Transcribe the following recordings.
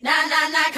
Na na na,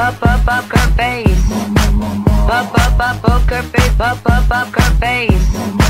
up up up her face. Up up up poker face. Up up up her face.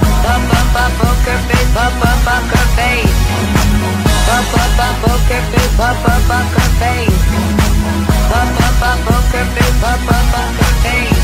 poker face, poker face. Poker face, poker face. Poker face, poker face.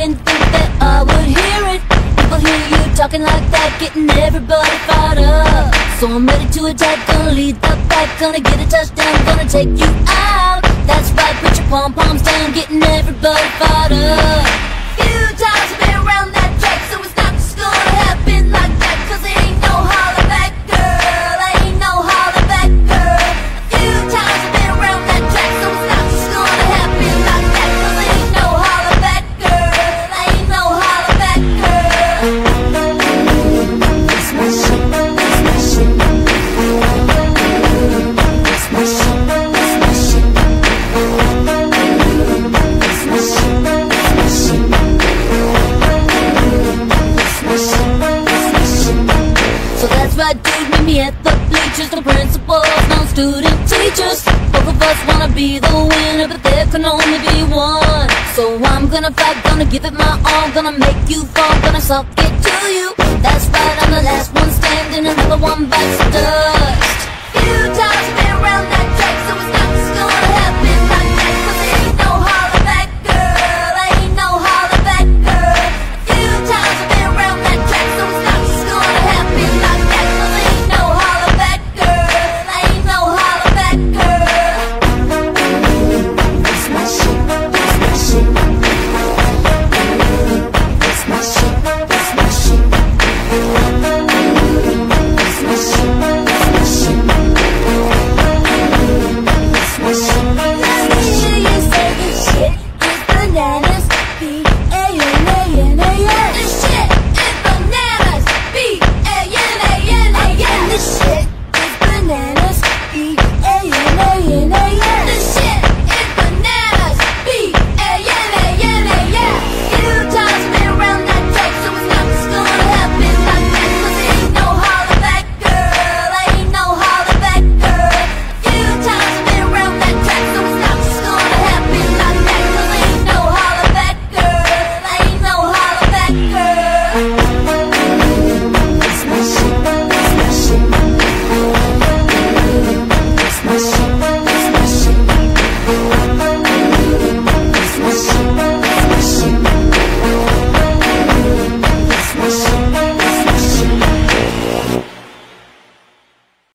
Didn't think that I would hear it. People hear you talking like that, getting everybody fired up. So I'm ready to attack, gonna lead the pack, gonna get a touchdown, gonna take you out. That's right, put your pom poms down, getting everybody fired up. Few times right, dude, meet me at the bleachers. No principals, no student teachers. Both of us wanna be the winner, but there can only be one. So I'm gonna fight, gonna give it my all, gonna make you fall, gonna suck it to you. That's right, I'm the last one standing, another one bites the dust. Few times been around that